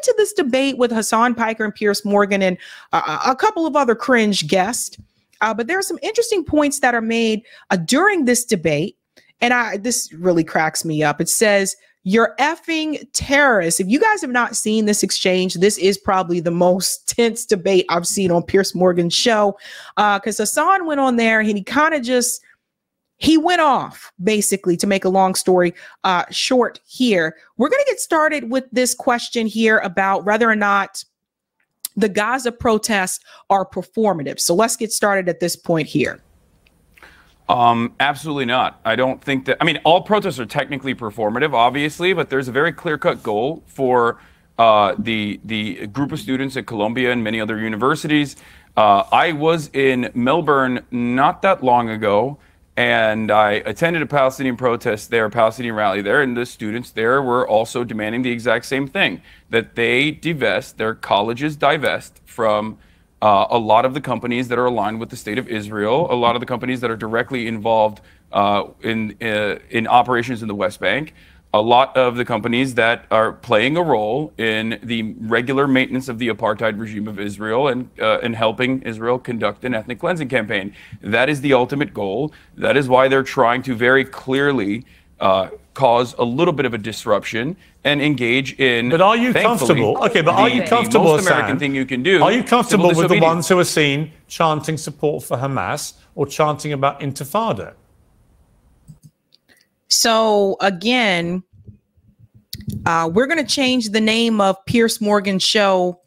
into this debate with Hasan Piker and Piers Morgan and uh, a couple of other cringe guests. Uh, but there are some interesting points that are made uh, during this debate. And I this really cracks me up. It says, You're effing terrorists. If you guys have not seen this exchange, this is probably the most tense debate I've seen on Piers Morgan's show. Because uh, Hasan went on there and he kind of just he went off basically to make a long story uh, short here. We're going to get started with this question here about whether or not the Gaza protests are performative. So let's get started at this point here. Um, absolutely not. I don't think that. I mean, all protests are technically performative, obviously, but there's a very clear-cut goal for uh, the the group of students at Columbia and many other universities. Uh, I was in Melbourne not that long ago and I attended a Palestinian protest there, a Palestinian rally there, and the students there were also demanding the exact same thing that they divest, their colleges divest from uh, a lot of the companies that are aligned with the state of Israel, a lot of the companies that are directly involved uh, in, uh, in operations in the West Bank, a lot of the companies that are playing a role in the regular maintenance of the apartheid regime of Israel and uh, and helping Israel conduct an ethnic cleansing campaign. That is the ultimate goal. That is why they're trying to very clearly uh, cause a little bit of a disruption and engage in. But are you comfortable? Okay, but the, are you comfortable? With the most American thing you can do. Are you comfortable with the ones who are seen chanting support for Hamas or chanting about Intifada? So again, uh, we're going to change the name of Piers Morgan show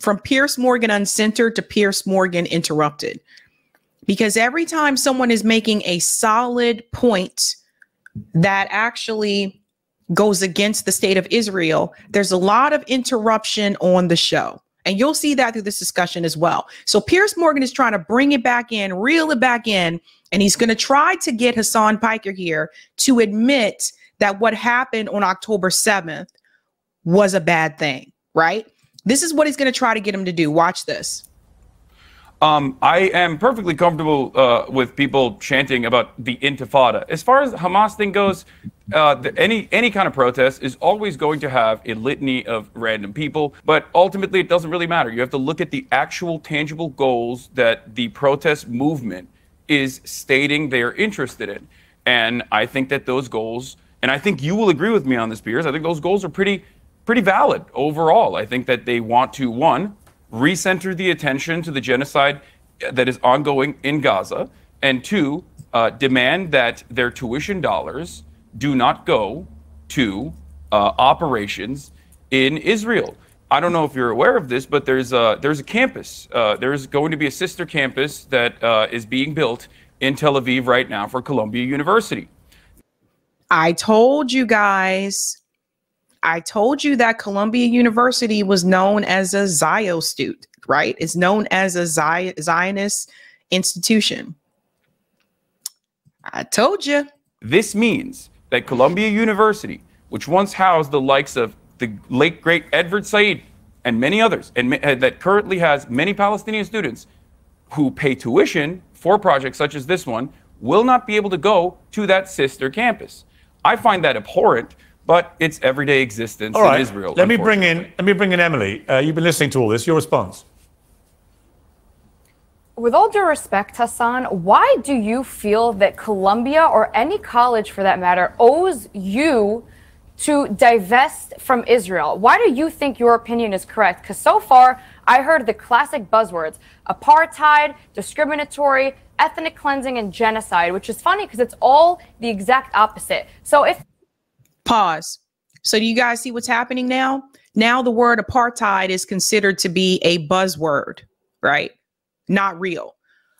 from Piers Morgan Uncensored to Piers Morgan Interrupted. Because every time someone is making a solid point that actually goes against the state of Israel, there's a lot of interruption on the show. And you'll see that through this discussion as well. So Piers Morgan is trying to bring it back in, reel it back in, and he's going to try to get Hasan Piker here to admit that what happened on October 7th was a bad thing, right? This is what he's going to try to get him to do. Watch this. Um, I am perfectly comfortable uh, with people chanting about the Intifada. As far as Hamas thing goes, uh, the, any any kind of protest is always going to have a litany of random people, but ultimately it doesn't really matter. You have to look at the actual tangible goals that the protest movement is stating they're interested in. And I think that those goals, and I think you will agree with me on this, Piers, I think those goals are pretty, pretty valid overall. I think that they want to, one, recenter the attention to the genocide that is ongoing in Gaza, and two, uh, demand that their tuition dollars do not go to uh, operations in Israel. I don't know if you're aware of this, but there's a, there's a campus. Uh, there's going to be a sister campus that uh, is being built in Tel Aviv right now for Columbia University. I told you guys, I told you that Columbia University was known as a Ziostute, right? It's known as a Zionist institution. I told you. This means that Columbia University, which once housed the likes of the late great Edward Said and many others, and uh, that currently has many Palestinian students who pay tuition for projects such as this one, will not be able to go to that sister campus. I find that abhorrent, but it's everyday existence all right. in Israel. Let me bring in. Let me bring in Emily. Uh, you've been listening to all this. Your response. With all due respect, Hasan, why do you feel that Columbia or any college for that matter owes you to divest from Israel. Why do you think your opinion is correct? Because so far, I heard the classic buzzwords apartheid, discriminatory, ethnic cleansing, and genocide, which is funny because it's all the exact opposite. So if. Pause. So do you guys see what's happening now? Now the word apartheid is considered to be a buzzword, right? Not real.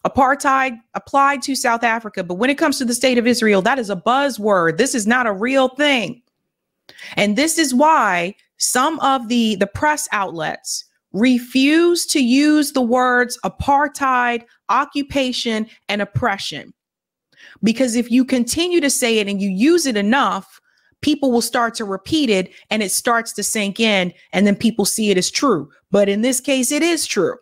Apartheid applied to South Africa, but when it comes to the state of Israel, that is a buzzword. This is not a real thing. And this is why some of the, the press outlets refuse to use the words apartheid, occupation, and oppression. Because if you continue to say it and you use it enough, people will start to repeat it and it starts to sink in, and then people see it as true. But in this case, it is true.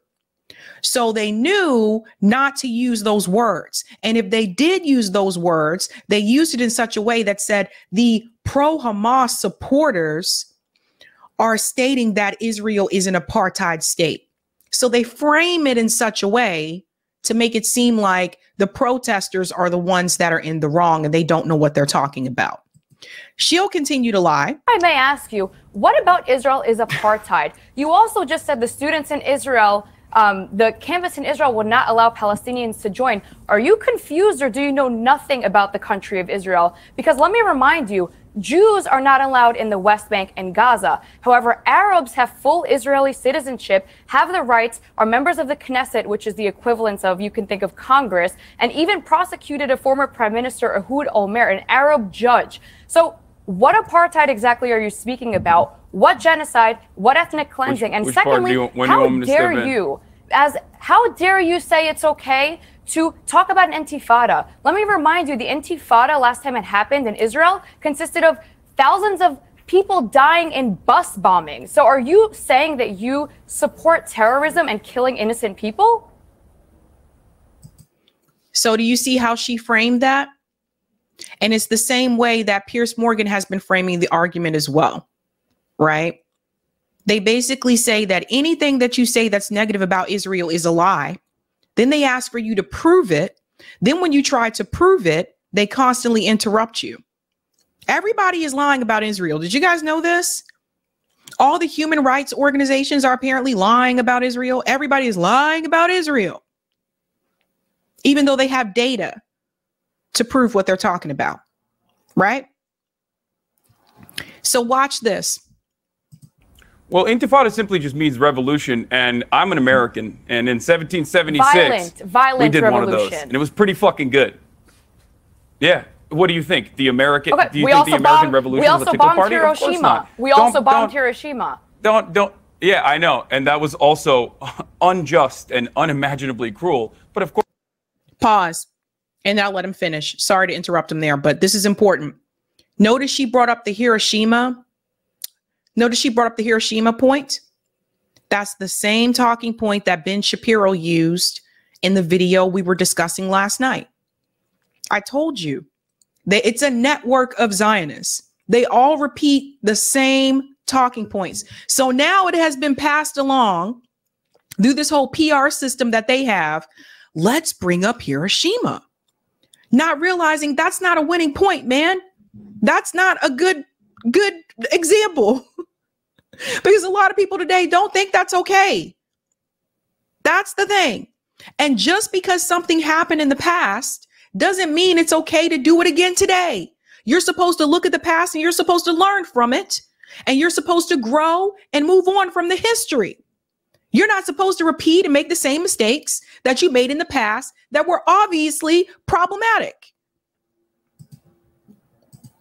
So they knew not to use those words. And if they did use those words, they used it in such a way that said the pro Hamas supporters are stating that Israel is an apartheid state. So they frame it in such a way to make it seem like the protesters are the ones that are in the wrong and they don't know what they're talking about. She'll continue to lie. I may ask you, what about Israel is apartheid? You also just said the students in Israel, um, the campus in Israel would not allow Palestinians to join. Are you confused or do you know nothing about the country of Israel? Because let me remind you, Jews are not allowed in the West Bank and Gaza. However, Arabs have full Israeli citizenship, have the rights, are members of the Knesset, which is the equivalence of, you can think of Congress, and even prosecuted a former Prime Minister, Ehud Olmert, an Arab judge. So, what apartheid exactly are you speaking about? What genocide? What ethnic cleansing? Which, and which secondly, you, how dare you, as how dare you say it's okay to talk about an intifada. Let me remind you the intifada last time it happened in Israel consisted of thousands of people dying in bus bombings. So are you saying that you support terrorism and killing innocent people? So do you see how she framed that? And it's the same way that Piers Morgan has been framing the argument as well, right? They basically say that anything that you say that's negative about Israel is a lie then they ask for you to prove it. Then when you try to prove it, they constantly interrupt you. Everybody is lying about Israel. Did you guys know this? All the human rights organizations are apparently lying about Israel. Everybody is lying about Israel, even though they have data to prove what they're talking about. Right? So, watch this. Well, intifada simply just means revolution, and I'm an American, and in 1776, violent, violent we did revolution. one of those, and it was pretty fucking good. Yeah. What do you think? The American? Okay, do you we think also the American bombed, Revolution we also was a political bombed party? Of Hiroshima. not. We Don't- also bombed don't- Hiroshima. Don't don't. Yeah, I know, and that was also unjust and unimaginably cruel. But of course. Pause. And I'll let him finish. Sorry to interrupt him there, but this is important. Notice she brought up the Hiroshima. Notice she brought up the Hiroshima point. That's the same talking point that Ben Shapiro used in the video we were discussing last night. I told you that it's a network of Zionists. They all repeat the same talking points. So now it has been passed along through this whole PR system that they have. Let's bring up Hiroshima. Not realizing that's not a winning point, man. That's not a good good example. because a lot of people today don't think that's okay. That's the thing. And just because something happened in the past doesn't mean it's okay to do it again today. You're supposed to look at the past and you're supposed to learn from it. And you're supposed to grow and move on from the history. You're not supposed to repeat and make the same mistakes that you made in the past that were obviously problematic.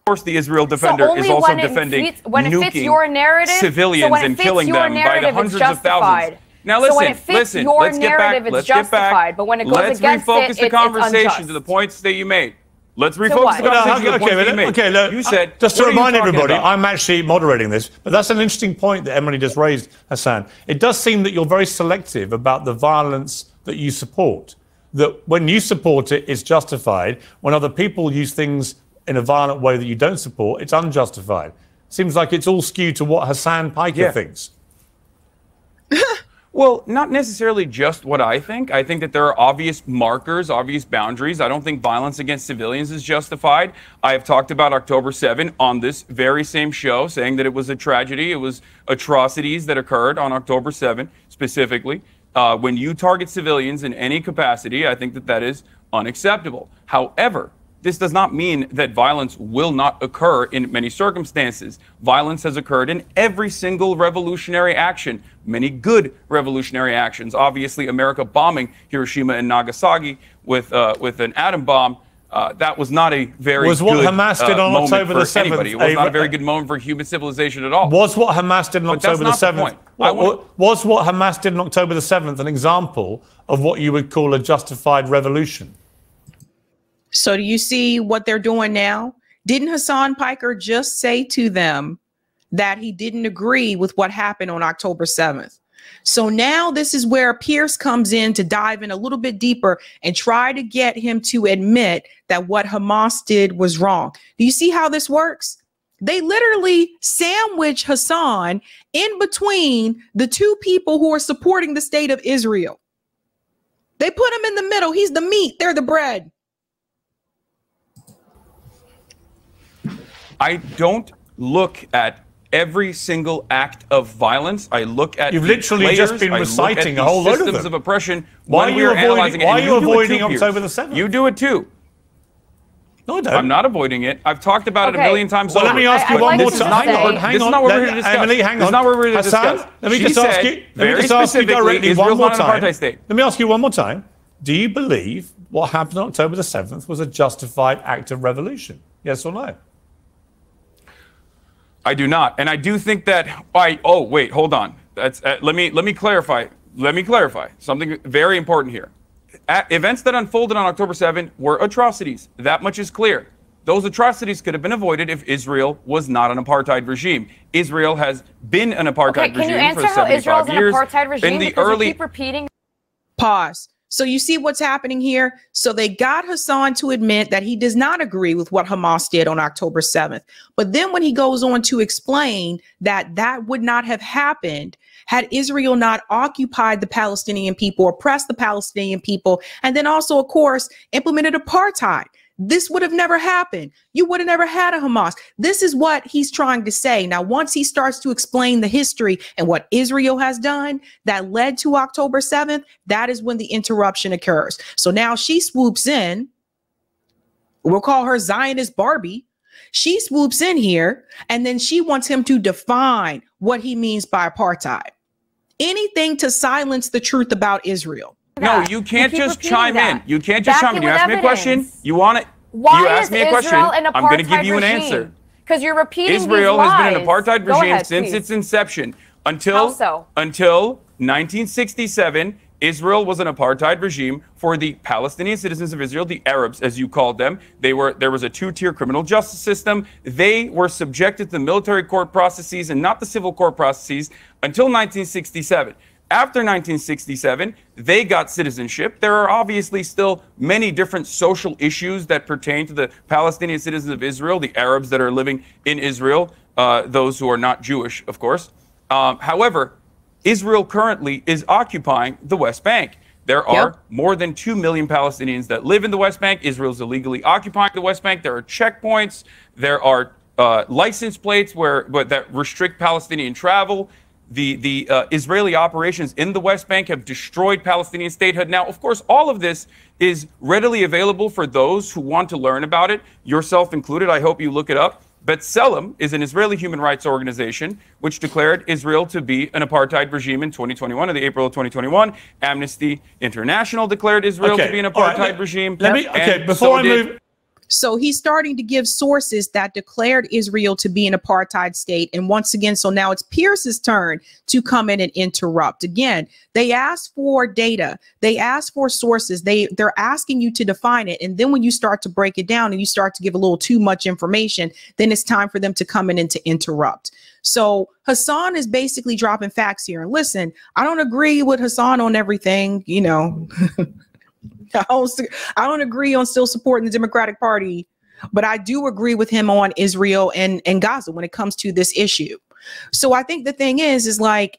Of course, the Israel defender only is also defending fits- when it nuking fits your narrative- so civilians it and killing them by the hundreds of thousands. Now So listen, when it fits listen. your let's get back. narrative, it's Let's get back. justified, but when it goes let's against refocus it, the conversation to the points that you made. Let's refocus the Well, conversation to the okay, points that you okay, look, you said just to what are you remind everybody, about? I'm actually moderating this, but that's an interesting point that Emily just raised, Hasan. It does seem that you're very selective about the violence that you support. That when you support it, it's justified. When other people use things in a violent way that you don't support, it's unjustified. Seems like it's all skewed to what Hasan Piker Yeah. thinks. Well, not necessarily just what I think. I think that there are obvious markers, obvious boundaries. I don't think violence against civilians is justified. I have talked about October 7 on this very same show, saying that it was a tragedy. It was atrocities that occurred on October 7 specifically. Uh, when you target civilians in any capacity, I think that that is unacceptable. However, this does not mean that violence will not occur in many circumstances. Violence has occurred in every single revolutionary action, many good revolutionary actions. Obviously, America bombing Hiroshima and Nagasaki with uh, with an atom bomb. Uh, that was not a very Was what good, Hamas did uh, on moment October for the 7th. It was a- not a very good moment for human civilization at all. Was what Hamas did on But October the not the 7th point. I what- want- what- was what Hamas did on October the 7th an example of what you would call a justified revolution? So do you see what they're doing now? Didn't Hasan Piker just say to them that he didn't agree with what happened on October 7th? So now this is where Piers comes in to dive in a little bit deeper and try to get him to admit that what Hamas did was wrong. Do you see how this works? They literally sandwich Hasan in between the two people who are supporting the state of Israel. They put him in the middle. He's the meat, they're the bread. I don't look at every single act of violence. I look at You've the literally players, just been I reciting a the whole load of systems of oppression. Why are you avoiding- it. why are you do it avoiding too, Piers. October the 7th? You do it too. No, I don't. I'm not avoiding it. I've talked about it a million times Well, over. let me ask you I'd one more to time. say- Hang on, This is not what we're Let- here to discuss. Emily, hang This on. is not what we're here to Hasan, discuss. Let me She just ask you. Let me just ask you directly Israel's one more time. state. Let me ask you one more time. Do you believe what happened on October the 7th was a justified act of revolution? Yes or no? I do not, and I do think that. I oh wait, hold on. That's uh, let me let me clarify. Let me clarify something very important here. At events that unfolded on October 7 were atrocities. That much is clear. Those atrocities could have been avoided if Israel was not an apartheid regime. Israel has been an apartheid Okay, can regime you answer for how 75 Israel's an years. apartheid regime? In the because early you keep repeating Pause. So you see what's happening here? So they got Hasan to admit that he does not agree with what Hamas did on October 7th. But then when he goes on to explain that that would not have happened had Israel not occupied the Palestinian people, oppressed the Palestinian people, and then also, of course, implemented apartheid. This would have never happened. You would have never had a Hamas. This is what he's trying to say. Now, once he starts to explain the history and what Israel has done that led to October 7th, that is when the interruption occurs. So now she swoops in. We'll call her Zionist Barbie. She swoops in here and then she wants him to define what he means by apartheid. Anything to silence the truth about Israel. No, you can't keep just chime that. in. You can't just Back chime in. You ask me a question. You want it. Why you ask is me a question. Israel an apartheid I'm going to give you an regime? answer. Because you're repeating Israel has been an apartheid regime ahead, since please. its inception until so? until 1967. Israel was an apartheid regime for the Palestinian citizens of Israel, the Arabs, as you called them. They were there was a two-tier criminal justice system. They were subjected to the military court processes and not the civil court processes until 1967. After 1967, they got citizenship. There are obviously still many different social issues that pertain to the Palestinian citizens of Israel, the Arabs that are living in Israel, uh, those who are not Jewish, of course. Um, however, Israel currently is occupying the West Bank. There are Yep. more than 2 million Palestinians that live in the West Bank. Israel's illegally occupying the West Bank. There are checkpoints. There are uh, license plates where, but that restrict Palestinian travel. The, the uh, Israeli operations in the West Bank have destroyed Palestinian statehood. Now, of course, all of this is readily available for those who want to learn about it, yourself included. I hope you look it up. B'Tselem is an Israeli human rights organization which declared Israel to be an apartheid regime in 2021, in the April of 2021. Amnesty International declared Israel to be an right, apartheid let- regime. Let me, okay, so before I did- move. So he's starting to give sources that declared Israel to be an apartheid state. And once again, so now it's Piers's turn to come in and interrupt. Again, they ask for data, they ask for sources, they they're asking you to define it. And then when you start to break it down and you start to give a little too much information, then it's time for them to come in and to interrupt. So Hasan is basically dropping facts here. And listen, I don't agree with Hasan on everything, you know. I don't, I don't agree on still supporting the Democratic Party, but I do agree with him on Israel and, and Gaza when it comes to this issue. So I think the thing is, is like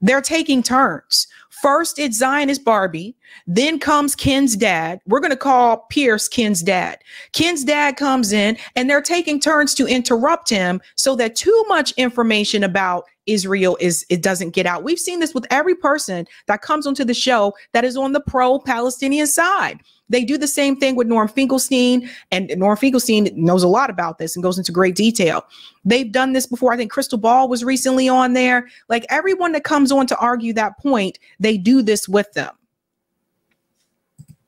they're taking turns. First, it's Zionist Barbie. Then comes Ken's dad. We're going to call Piers Ken's dad. Ken's dad comes in and they're taking turns to interrupt him so that too much information about Israel is it doesn't get out. We've seen this with every person that comes onto the show that is on the pro-Palestinian side. They do the same thing with Norm Finkelstein, and Norm Finkelstein knows a lot about this and goes into great detail. They've done this before. I think Krystal Ball was recently on there. Like everyone that comes on to argue that point, they do this with them.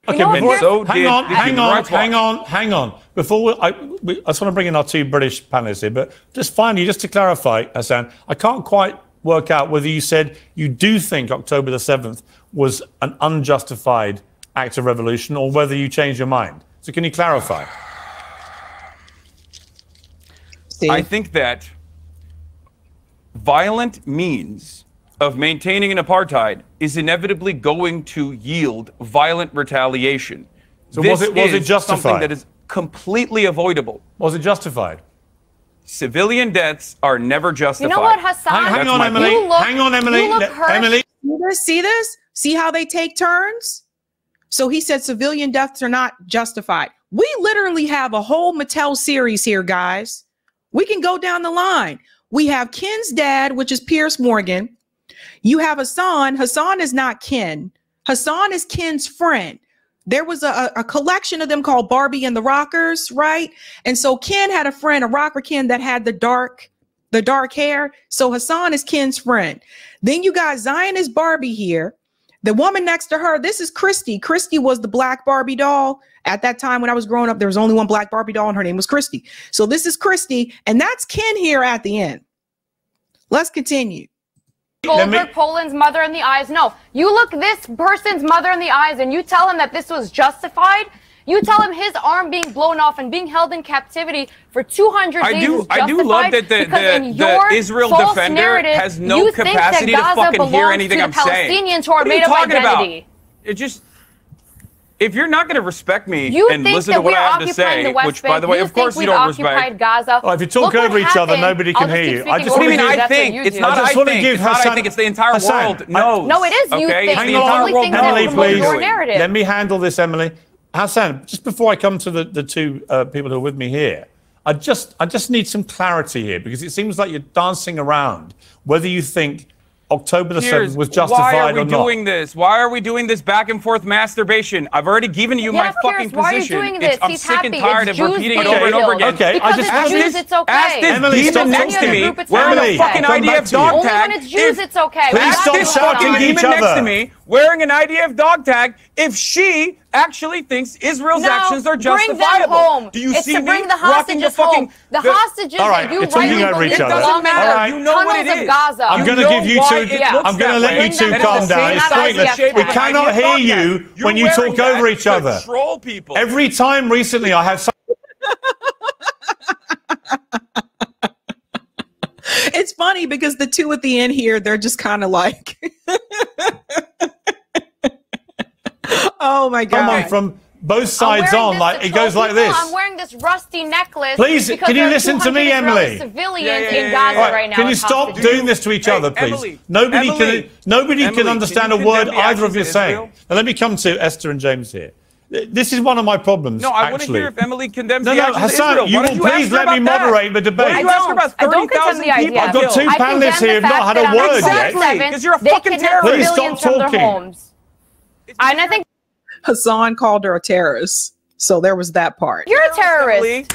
Okay, know before- so hang did on, the hang on, Rights Watch. hang on, hang on. Before we, I, we, I just want to bring in our two British panelists here, but just finally, just to clarify, Hasan, I can't quite work out whether you said you do think October the 7th was an unjustified act of revolution or whether you changed your mind. So can you clarify? See? I think that violent means of maintaining an apartheid is inevitably going to yield violent retaliation. So was it- was it is justified? Something that is completely avoidable. Was it justified? civilian deaths are never justified. You know what, Hasan? Hang, hang on, Emily. You look- hang on, Emily. you look hurt. Emily. See this? See how they take turns? So he said civilian deaths are not justified. We literally have a whole Mattel series here, guys. We can go down the line. We have Ken's dad, which is Piers Morgan. You have Hasan. Hasan is not Ken. Hasan is Ken's friend. There was a, a collection of them called Barbie and the Rockers, right? And so Ken had a friend, a rocker Ken, that had the dark, the dark hair. So Hasan is Ken's friend. Then you got Zionist Barbie here. The woman next to her, this is Christy. Christy was the black Barbie doll. At that time when I was growing up, there was only one black Barbie doll, and her name was Christy. So this is Christy, and that's Ken here at the end. Let's continue. Let me- Goldberg Poland's mother in the eyes. No, you look this person's mother in the eyes and you tell him that this was justified. You tell him his arm being blown off and being held in captivity for 200 I days do- is I do love that the- the- the Israel defender has no you think that capacity to fucking hear anything to I'm the saying. Palestinians who are What are you made talking about? It just if you're not going to respect me You and listen to what I have to say, which by the way, you of course you don't respect. Gaza. Oh, if you talk Look over each other, nobody can hear you. I just do you wanna mean? give- I think it's not. I just wanna think give it's not. I think it's the entire Hasan, world I- knows. No, it is you okay? think. It's Hang the entire on, world Emily, knows. please. Let me handle this, Emily. Hasan, just before I come to the, the two uh, people who are with me here, I just I just need some clarity here because it seems like you're dancing around whether you think October the Here's- seventh was justified why are we or not. doing this? Why are we doing this back and forth masturbation? I've already given you Yeah, my fucking Piers, why are you position. doing It's- this? I'm He's sick and happy. tired It's of Jews repeating it over and over again. Okay, I Because just- it's I Jews, just- it's okay. Ask this Emily, demon stop next to me Group, it's wearing Emily, a fucking come back IDF to you. dog Only tag. when it's Jews, if- it's okay. Please Ask stop this this shouting fucking at each demon next other. to me wearing an IDF dog tag if she actually thinks Israel's No, actions are bring them justifiable. home. Do you it's see to me bring the rocking the hostages fucking home. The, the- hostages All right, that you you're talking rightly over each other. belong Doesn't matter. All right. You the know what tunnels it of. Gaza. I'm going to give you two. Yeah. I'm going to let you two calm down. It's pointless. We cannot hear you when you talk over each other. Troll people. Every time recently, I have. Some- It's funny because the two at the end here, they're just kind of like, oh my God! come on from both sides on. Like it goes show like this. I'm wearing this rusty necklace. Please, can you listen to me, Emily? Civilians Yeah, yeah, in yeah, Gaza right, All right now. Can you stop hostages. doing this to each Hey, other, please? Emily, nobody Emily, can. Nobody Emily, can can understand you a word either of you of saying. Now let me come to Esther and James here. This is one of my problems. No, I want to hear if Emily condemns No, the no, actions Hasan, Israel. you will you please let me about that? moderate the Why debate. don't you I ask her about don't. I don't 30,000 condemn the people? idea. I've got two I panelists here who've not had a that on word October yet. Because you're a fucking kidnapped terrorist. Please stop from their talking. homes. And I think Hasan called her a terrorist, so there was that part. you're a terrorist.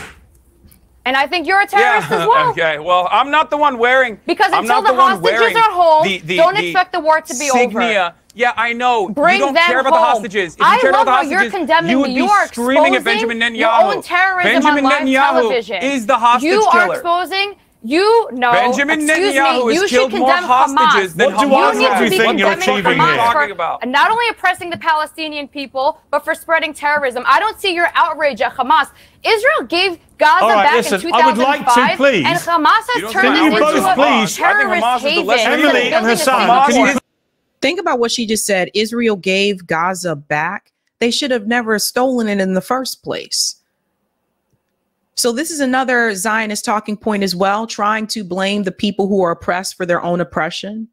And I think you're a terrorist as well. Okay. Well, I'm not the one wearing. Because I'm until not the one hostages are home, the, the, don't the expect the war to be over. Yeah, I know. Bring you don't them care about home. the hostages. If you I cared love about how the you're hostages, condemning you would me. be You are screaming at exposing Benjamin your Netanyahu. own terrorism Benjamin on live Netanyahu television. is the hostage you killer. are exposing. You know, Benjamin Netanyahu me, has killed more condemn hostages Hamas. than What do Hamas I you need to be think you're condemning achieving Hamas here? for talking about? And not only oppressing the Palestinian people, but for spreading terrorism. I don't see your outrage at Hamas. Israel gave Gaza All right, back listen, in I would like to, 2005, and Hamas has turned think this Can you into both a please- terrorist Hamas haven. less- instead of Emily and Hasan, can you Think about what she just said. Israel gave Gaza back. They should have never stolen it in the first place. So this is another Zionist talking point as well, trying to blame the people who are oppressed for their own oppression.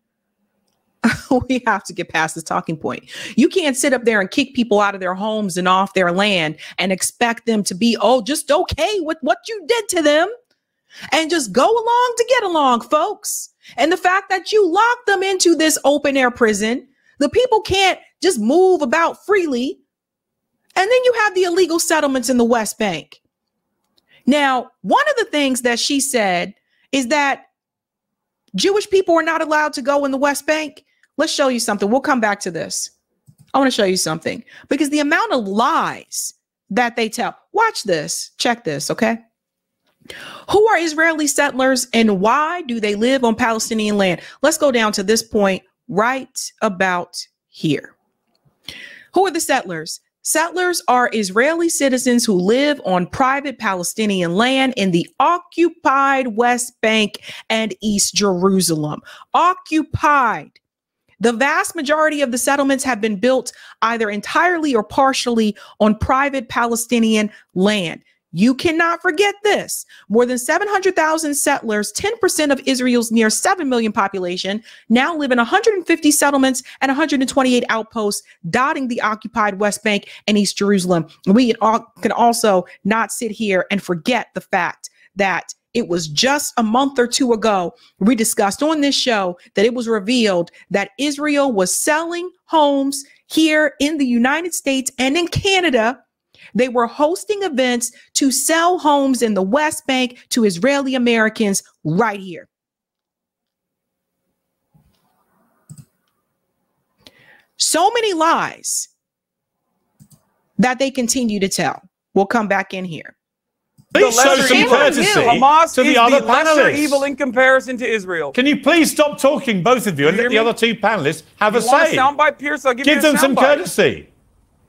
we have to get past this talking point. You can't sit up there and kick people out of their homes and off their land and expect them to be, oh, just okay with what you did to them and just go along to get along, folks. And the fact that you locked them into this open air prison, the people can't just move about freely. And then you have the illegal settlements in the West Bank. Now, one of the things that she said is that Jewish people are not allowed to go in the West Bank. Let's show you something. We'll come back to this. I want to show you something because the amount of lies that they tell. Watch this. Check this, okay? Who are Israeli settlers and why do they live on Palestinian land? Let's go down to this point right about here. Who are the settlers? Settlers are Israeli citizens who live on private Palestinian land in the occupied West Bank and East Jerusalem. Occupied. The vast majority of the settlements have been built either entirely or partially on private Palestinian land. You cannot forget this. More than 700,000 settlers, 10% of Israel's near 7 million population, now live in 150 settlements and 128 outposts dotting the occupied West Bank and East Jerusalem. We can also not sit here and forget the fact that it was just a month or two ago we discussed on this show that it was revealed that Israel was selling homes here in the United States and in Canada they were hosting events to sell homes in the West Bank to Israeli Americans right here. So many lies that they continue to tell. We'll come back in here. Please show some courtesy Hamas to the other the lesser panelists. evil in comparison to Israel. Can you please stop talking, both of you, and You let hear the me? other two panelists have a You want say? a soundbite, Piers? I'll give, Give you a them some soundbite. courtesy,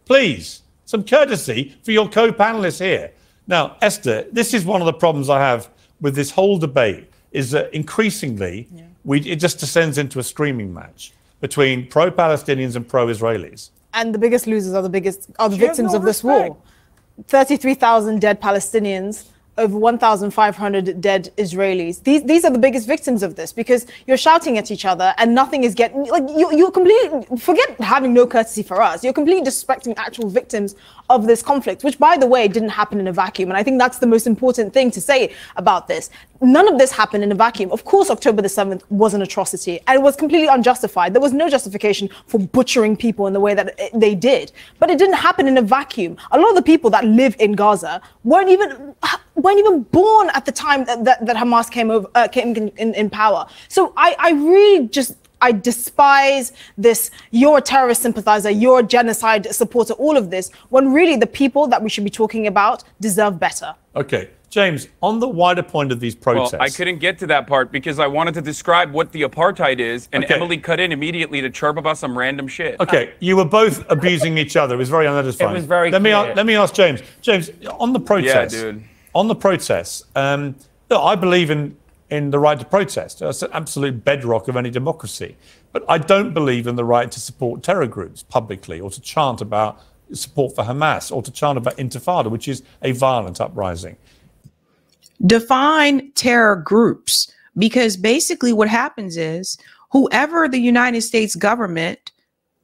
please. Some courtesy for your co-panelists here. Now, Esther, this is one of the problems I have with this whole debate. Is that increasingly we it just descends into a screaming match between pro-Palestinians and pro-Israelis. and the biggest losers are the biggest are the She victims no of this war. 33,000 dead Palestinians, over 1,500 dead Israelis. These these are the biggest victims of this because you're shouting at each other and nothing is getting like you you're completely forget having no courtesy for us. You're completely disrespecting actual victims of this conflict, which by the way didn't happen in a vacuum. And I think that's the most important thing to say about this. None of this happened in a vacuum. Of course, October the 7th was an atrocity and it was completely unjustified. There was no justification for butchering people in the way that they did. But it didn't happen in a vacuum. A lot of the people that live in Gaza weren't even weren't even born at the time that, that, that Hamas came over uh, came in, in, in power. So I, I really just I despise this. You're a terrorist sympathizer. You're a genocide supporter. All of this, when really the people that we should be talking about deserve better. Okay, James, on the wider point of these protests. Well, protests. I couldn't get to that part because I wanted to describe what the apartheid is, and Okay. Emily cut in immediately to chirp about some random shit. Okay, you were both abusing each other. It was very unsatisfying. It was very Let me let me ask James. James, on the protests. Yeah, dude. On the protests, um, look, I believe in in the right to protest. That's an absolute bedrock of any democracy. But I don't believe in the right to support terror groups publicly or to chant about support for Hamas or to chant about Intifada, which is a violent uprising. define terror groups because basically what happens is whoever the United States government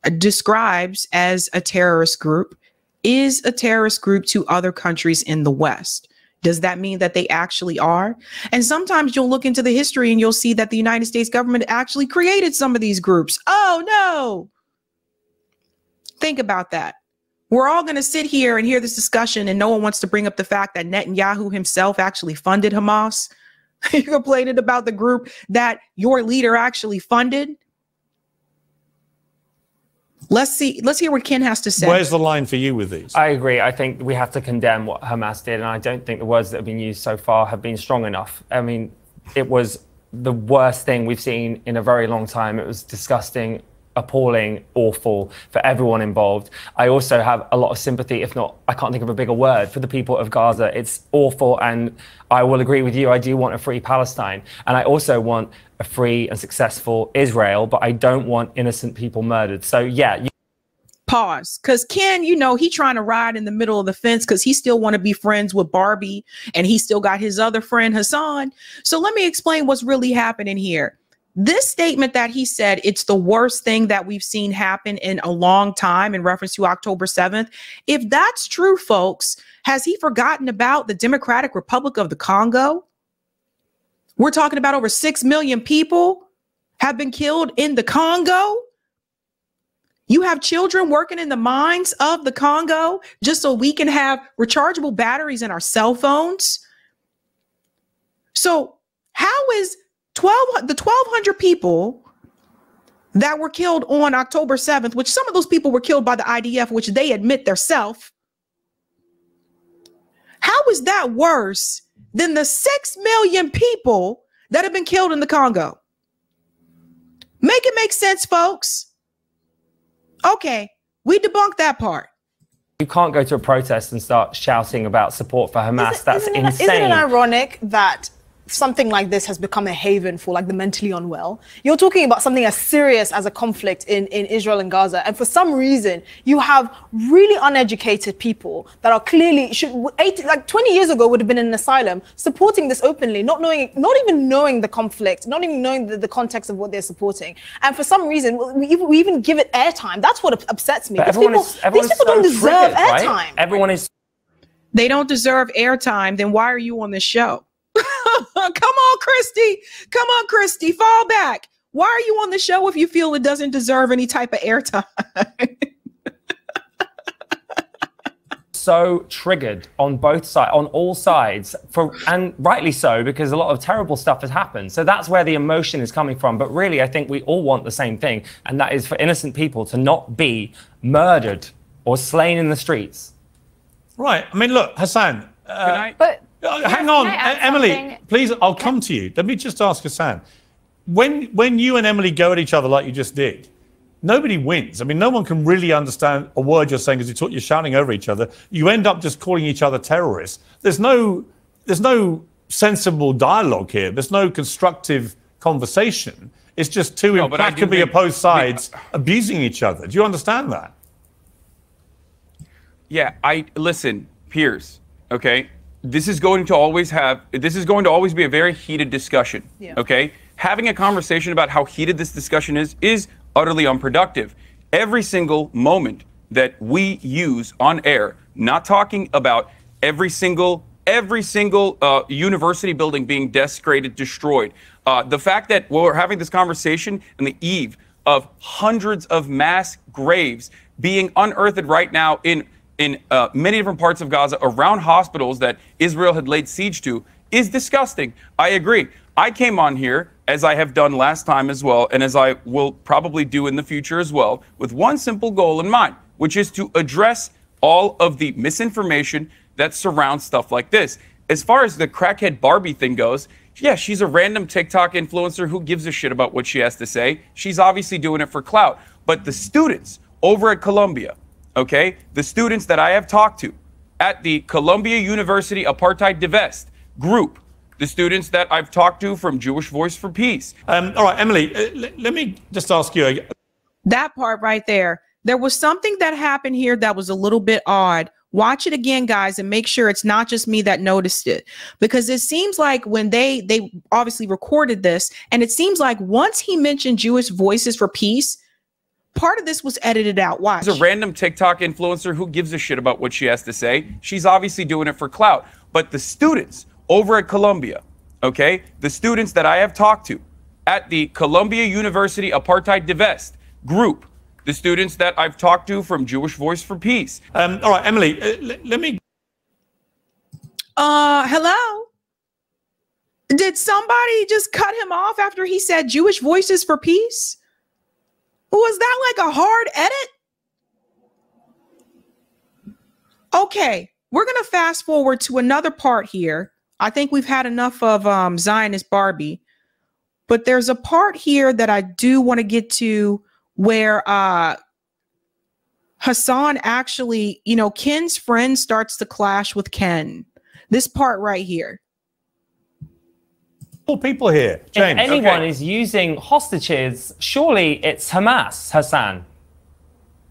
uh, describes as a terrorist group is a terrorist group to other countries in the West. Does that mean that they actually are? And sometimes you'll look into the history and you'll see that the United States government actually created some of these groups. Oh no. Think about that. We're all going to sit here and hear this discussion, and no one wants to bring up the fact that Netanyahu himself actually funded Hamas. You're complaining about the group that your leader actually funded. Let's see. Let's hear what Ken has to say. Where's the line for you with these? I agree. I think we have to condemn what Hamas did, and I don't think the words that have been used so far have been strong enough. I mean, it was the worst thing we've seen in a very long time. It was disgusting, appalling, awful for everyone involved. I also have a lot of sympathy, if not, I can't think of a bigger word, for the people of Gaza. It's awful, and I will agree with you. I do want a free Palestine, and I also want a free and successful Israel, but I don't want innocent people murdered. So, yeah. You- pause because ken you know he trying to ride in the middle of the fence because he still want to be friends with barbie and he still got his other friend hasan so let me explain what's really happening here this statement that he said it's the worst thing that we've seen happen in a long time in reference to october 7th if that's true folks has he forgotten about the democratic republic of the congo we're talking about over 6 million people have been killed in the congo you have children working in the mines of the Congo just so we can have rechargeable batteries in our cell phones. So, how is 12 the 1200 people that were killed on October 7th, which some of those people were killed by the IDF, which they admit themselves, how is that worse than the 6 million people that have been killed in the Congo? Make it make sense, folks. Okay, we debunked that part. You can't go to a protest and start shouting about support for Hamas. Isn't- That's isn't it- insane. Isn't it ironic that something like this has become a haven for like the mentally unwell. You're talking about something as serious as a conflict in, in Israel and Gaza. And for some reason, you have really uneducated people that are clearly should 80, like 20 years ago would have been in an asylum supporting this openly, not knowing, not even knowing the conflict, not even knowing the, the context of what they're supporting. And for some reason, we, we even give it airtime. That's what upsets me. But people, is, these people so don't deserve triggered, right? airtime. Everyone is They don't deserve airtime. Then why are you on this show? Come on, Christy. Come on, Christy. Fall back. Why are you on the show if you feel it doesn't deserve any type of airtime? so triggered on both sides, on all sides, for and rightly so because a lot of terrible stuff has happened. So that's where the emotion is coming from. But really, I think we all want the same thing, and that is for innocent people to not be murdered or slain in the streets. Right. I mean, look, Hasan. Uh, Can I? But Uh, hang on, Emily. something? Please, I'll come to you. Let me just ask Hasan. When when you and Emily go at each other like you just did, nobody wins. I mean, no one can really understand a word you're saying because you talk, you're shouting over each other. You end up just calling each other terrorists. There's no there's no sensible dialogue here. There's no constructive conversation. It's just two No, but I do implacably think- opposed sides abusing each other. Do you understand that? Yeah, I listen, Piers. Okay, this is going to always have. This is going to always be a very heated discussion. Yeah. Okay, having a conversation about how heated this discussion is is utterly unproductive. Every single moment that we use on air, not talking about every single every single uh, university building being desecrated, destroyed. Uh, the fact that we're having this conversation on the eve of hundreds of mass graves being unearthed right now in in uh, many different parts of Gaza around hospitals that Israel had laid siege to is disgusting. I agree. I came on here, as I have done last time as well, and as I will probably do in the future as well, with one simple goal in mind, which is to address all of the misinformation that surrounds stuff like this. As far as the crackhead Barbie thing goes, yeah, she's a random TikTok influencer who gives a shit about what she has to say. She's obviously doing it for clout. But the students over at Columbia, okay, the students that I have talked to at the Columbia University Apartheid Divest group, the students that I've talked to from Jewish Voice for Peace, Um, all right, Emily. Uh, l- let me just ask you. that part right there. There was something that happened here that was a little bit odd. Watch it again, guys, and make sure it's not just me that noticed it. Because it seems like when they they obviously recorded this, and it seems like once he mentioned Jewish voices for peace, part of this was edited out. Watch. She's a random TikTok influencer who gives a shit about what she has to say. She's obviously doing it for clout. But the students over at Columbia, okay, the students that I have talked to at the Columbia University Apartheid Divest group, the students that I've talked to from Jewish Voice for Peace, Um, all right, Emily. Uh, l- let me Uh, hello. Did somebody just cut him off after he said Jewish voices for peace? Was that like a hard edit? Okay, we're gonna fast forward to another part here. I think we've had enough of um, Zionist Barbie, but there's a part here that I do want to get to where uh, Hasan actually, you know, Ken's friend starts to clash with Ken. This part right here. People here. If anyone okay. is using hostages, surely it's Hamas, Hasan.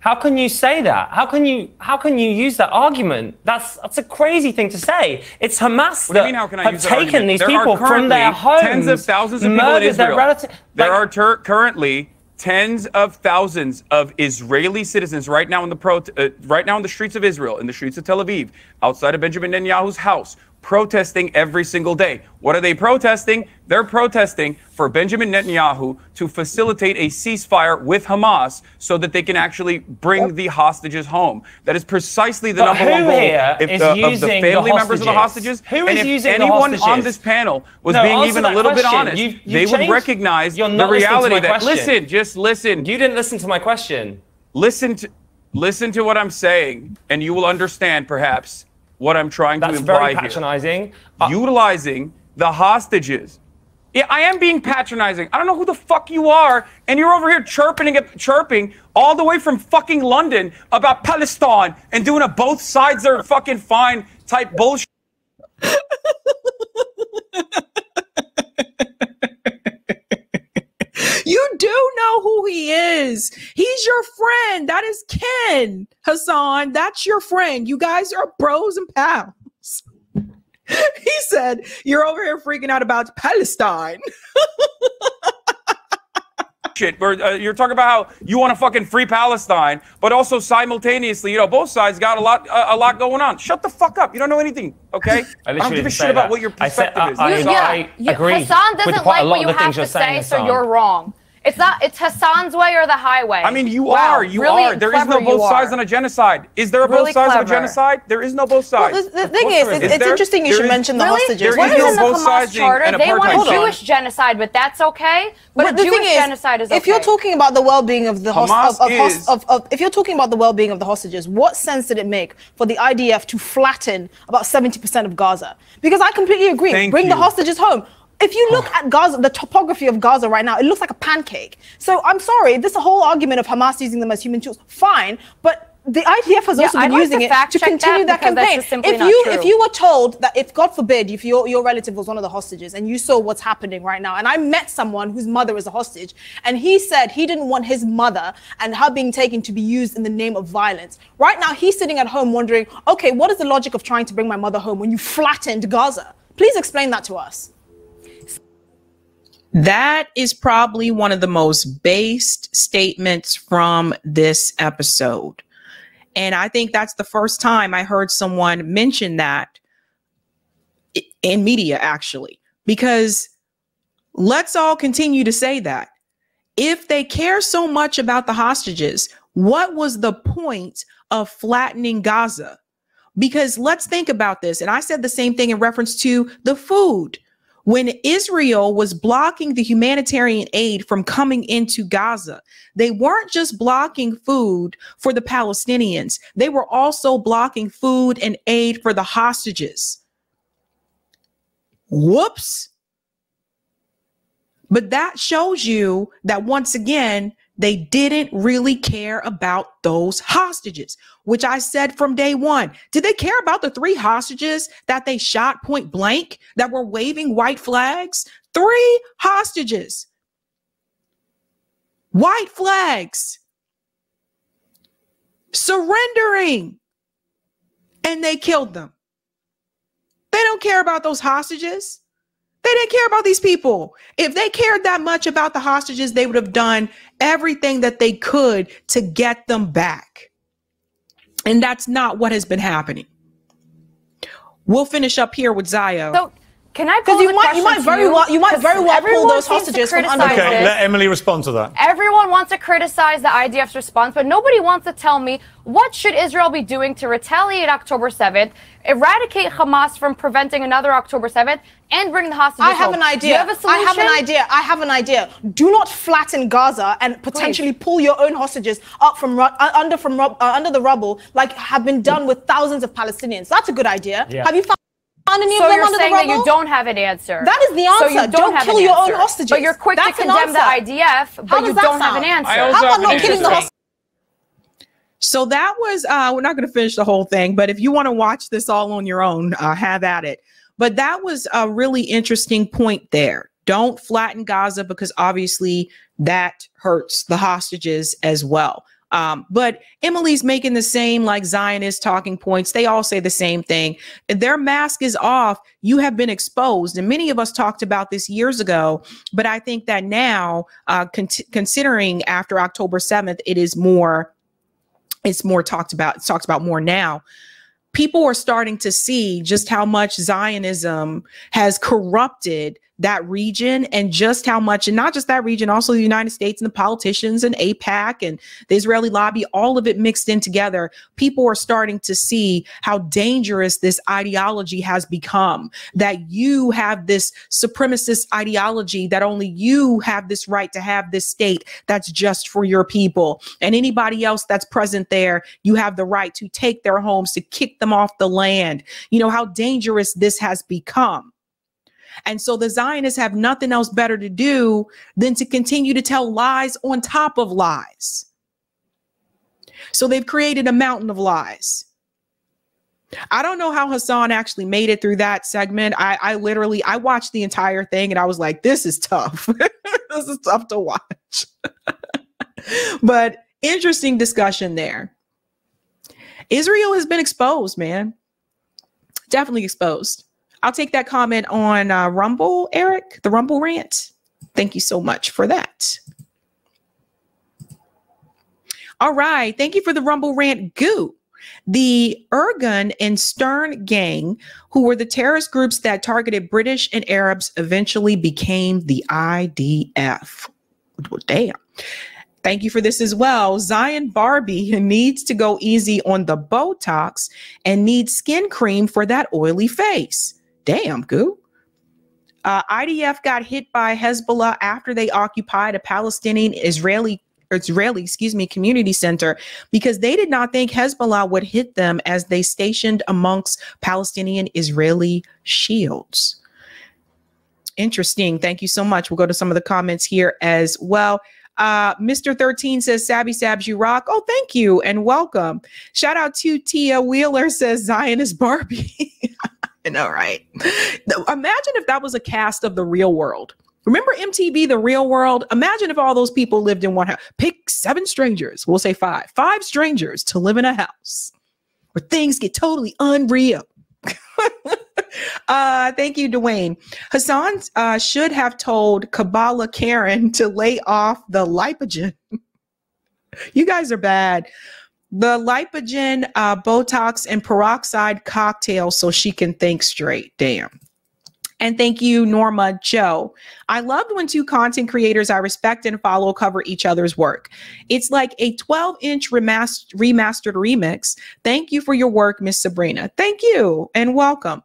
How can you say that? How can you how can you use that argument? That's that's a crazy thing to say. It's Hamas What that mean? How can I have taken these There people from their homes, Tens of thousands of people in Israel. relatives. There Like, are currently tens of thousands of Israeli citizens right now in the pro- uh, right now in the streets of Israel, in the streets of Tel Aviv, outside of Benjamin Netanyahu's house, protesting every single day. What are they protesting? They're protesting for Benjamin Netanyahu to facilitate a ceasefire with Hamas so that they can actually bring the hostages home. That is precisely the But number one who goal if is the, of the using the family members of the hostages? Who is and if using anyone on this panel was No, being even a little bit honest, You've- you've they would recognize the reality that question. listen, just listen. you didn't listen to my question. listen to listen to what I'm saying, and you will understand perhaps what I'm trying That's to imply very here. patronizing. Uh, Utilizing the hostages. Yeah, I am being patronizing. I don't know who the fuck you are, and you're over here chirping chirping all the way from fucking London about Palestine and doing a both sides are fucking fine type bullshit. do know who he is. He's your friend. That is Ken Hasan. That's your friend. You guys are bros and pals. he said, You're over here freaking out about Palestine. shit where uh, you're talking about how you want to fucking free Palestine, but also simultaneously, you know, both sides got a lot uh, a lot going on. Shut the fuck up. You don't know anything, okay? I, don't give a shit about what your perspective I said, is. I, You- I, you- agree Hasan doesn't like lot what you have things to you're saying, say, so you're wrong. It's not. It's Hasan's way or the highway. I mean, you Wow, are. You really are. There is no both sides on a genocide. Is there a Really both sides of a genocide? There is no both Well, sides. the, the thing course is, it's, Is it's there- interesting you should is- mention the Really? hostages. There What is is no in the both Hamas sides charter? and They want a Jewish genocide, but that's okay. But, a the Jewish thing is, genocide is okay. if you're talking about the well-being of the host- of, of, is- of, of, if you're talking about the well-being of the hostages, what sense did it make for the IDF to flatten about 70% of Gaza? Because I completely agree. Thank Bring the hostages home. If you look oh. at Gaza, the topography of Gaza right now, it looks like a pancake. So I'm sorry, this whole argument of Hamas using them as human tools, fine, but the IDF has Yeah, also been like using to it fact to continue that that, because that's campaign. just simply if not you true. if you were told that if God forbid if your your relative was one of the hostages and you saw what's happening right now, and I met someone whose mother is a hostage, and he said he didn't want his mother and her being taken to be used in the name of violence. Right now, he's sitting at home wondering, okay, what is the logic of trying to bring my mother home when you flattened Gaza? Please explain that to us. That is probably one of the most based statements from this episode. And I think that's the first time I heard someone mention that in media, actually, because let's all continue to say that. If they care so much about the hostages, what was the point of flattening Gaza? Because let's think about this. And I said the same thing in reference to the food. When Israel was blocking the humanitarian aid from coming into Gaza, they weren't just blocking food for the Palestinians, they were also blocking food and aid for the hostages. Whoops. But that shows you that once again, they didn't really care about those hostages, which I said from day one. Did they care about the three hostages that they shot point blank that were waving white flags? Three hostages. White flags. Surrendering. And they killed them. They don't care about those hostages. They didn't care about these people. If they cared that much about the hostages, they would have done everything that they could to get them back. And that's not what has been happening. We'll finish up here with Zio. So, can I? Because pose you a might you might to very well you might 'Cause very well pull everyone those to hostages from under. criticize Okay, this. let Emily respond to that. Everyone wants to criticize the IDF's response, but nobody wants to tell me what should Israel be doing to retaliate October 7th, eradicate Hamas from preventing another October 7th, and bring the hostages I have home. an idea. you have a I have an idea. I have an idea. Do not flatten Gaza and potentially pull your own hostages up from ru- uh, under from rub- uh, under the rubble, like have been done with thousands of Palestinians. That's a good idea. Yeah. Have you found any So of them you're under saying the that rubble? you don't have an answer. That is the So answer. you don't, Don't have kill an your own hostages. But you're quick That's to condemn the. IDF, but How you does that don't have an answer. I How have about an not killing the hostages? So that was uh we're not going to finish the whole thing, but if you want to watch this all on your own, uh, have at it. But that was a really interesting point there. Don't flatten Gaza because obviously that hurts the hostages as well. Um, but Emily's making the same like Zionist talking points. They all say the same thing. Their mask is off, you have been exposed. And many of us talked about this years ago. But I think that now, uh, con- considering after October 7th, it is more it's more talked about it's talked about more now people are starting to see just how much zionism has corrupted that region and just how much and not just that region also the united states and the politicians and AIPAC and the israeli lobby all of it mixed in together people are starting to see how dangerous this ideology has become. That you have this supremacist ideology that only you have this right to have this state that's just for your people. And anybody else that's present there you have the right to take their homes to kick them off the land. You know how dangerous this has become and so the Zionists have nothing else better to do than to continue to tell lies on top of lies. So they've created a mountain of lies. I don't know how Hasan actually made it through that segment. I, I literally I watched the entire thing and I was like, this is tough. this is tough to watch. but interesting discussion there. Israel has been exposed, man. Definitely exposed. I'll take that comment on uh, Rumble, Eric, the Rumble rant. Thank you so much for that. All right. Thank you for the Rumble rant, Goo. The Irgun and Stern gang, who were the terrorist groups that targeted British and Arabs, eventually became the IDF. Well, damn. Thank you for this as well. Zion Barbie needs to go easy on the Botox and needs skin cream for that oily face. Damn, goo. Uh, IDF got hit by Hezbollah after they occupied a Palestinian Israeli Israeli, excuse me, community center because they did not think Hezbollah would hit them as they stationed amongst Palestinian Israeli shields. Interesting. Thank you so much. We'll go to some of the comments here as well. Uh, Mr. 13 says, Sabby Sabs, you rock. Oh, thank you and welcome. Shout out to Tia Wheeler says, Zionist Barbie. I know, right? Imagine if that was a cast of the real world. Remember MTV, The Real World? Imagine if all those people lived in one house. Pick seven strangers, we'll say five, five strangers to live in a house where things get totally unreal. uh, thank you, Dwayne. Hasan uh, should have told Kabbalah Karen to lay off the lipogen. you guys are bad. The lipogen, uh, Botox, and peroxide cocktail so she can think straight. Damn. And thank you, Norma Joe. I loved when two content creators I respect and follow cover each other's work. It's like a 12 inch remastered remix. Thank you for your work, Miss Sabrina. Thank you and welcome.